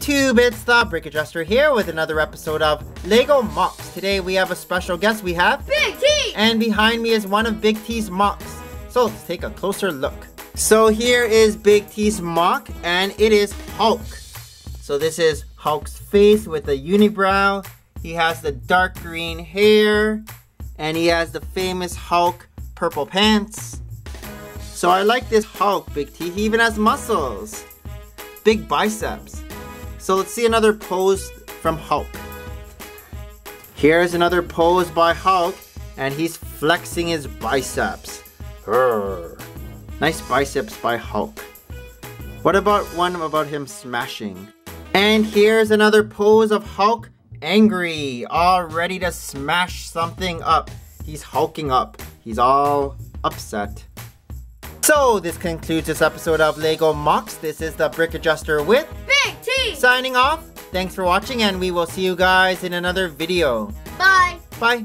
YouTube, it's the Brick Adjuster here with another episode of Lego MOCs. Today we have a special guest. We have Big T! And behind me is one of Big T's MOCs. So let's take a closer look. So here is Big T's MOC and it is Hulk. So this is Hulk's face with a unibrow. He has the dark green hair and he has the famous Hulk purple pants. So I like this Hulk, Big T. He even has muscles. Big biceps. So let's see another pose from Hulk. Here's another pose by Hulk, and he's flexing his biceps. Urgh. Nice biceps by Hulk. What about one about him smashing? And here's another pose of Hulk, angry, all ready to smash something up. He's hulking up. He's all upset. So this concludes this episode of Lego MOCs. This is the Brick Adjuster with Signing off. Thanks for watching, and we will see you guys in another video. Bye. Bye.